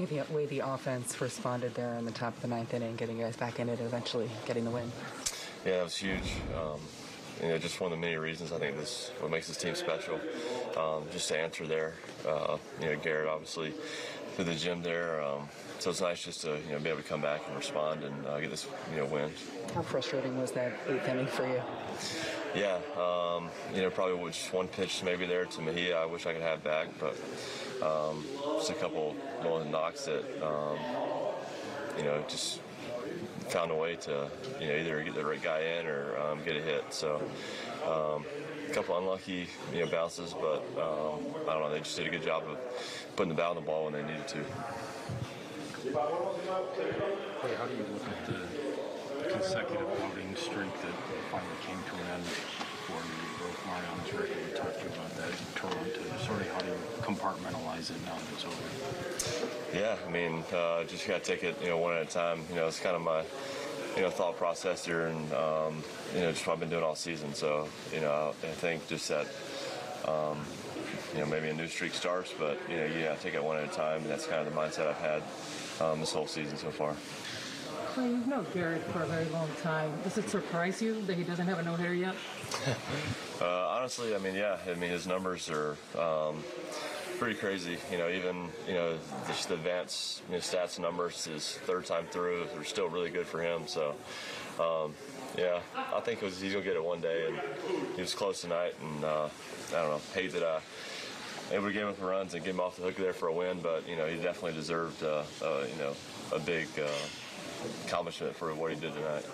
you think the way the offense responded there in the top of the ninth inning, getting guys back in it, and eventually getting the win? Yeah, that was huge. Um, you know, just one of the many reasons I think this what makes this team special. Um, just to answer there, uh, you know, Gerrit obviously through the gym there. Um, so it's nice just to you know be able to come back and respond and uh, get this you know win. How frustrating was that eighth inning for you? Yeah, um, you know, probably just one pitch maybe there to Mejia. I wish I could have back, but um, just a couple little knocks that um, you know just found a way to you know either get the right guy in or um, get a hit. So um, a couple unlucky you know bounces, but um, I don't know. They just did a good job of putting the bat on the ball when they needed to. Hey, how do you look at the consecutive outing streak that finally came to an end for you broke Mariano's record? We talked to you about that in Toronto. Sort of how do you compartmentalize it now that it's over? Yeah, I mean, uh, just gotta take it, you know, one at a time. You know, it's kind of my, you know, thought process here, and um, you know, just what I've been doing all season. So, you know, I think just that, um, you know, maybe a new streak starts, but you know, yeah, take it one at a time. And that's kind of the mindset I've had um, this whole season so far. Well, you've known Gerrit for a very long time. Does it surprise you that he doesn't have a no hitter yet? Uh, honestly, I mean, yeah, I mean, his numbers are um, pretty crazy. You know, even you know just the you know, stats numbers his third time through are still really good for him. So, um, yeah, I think it was, he's gonna get it one day, and he was close tonight. And uh, I don't know, hate that I able to get him the runs and get him off the hook there for a win, but you know, he definitely deserved uh, uh, you know a big uh, accomplishment for what he did tonight.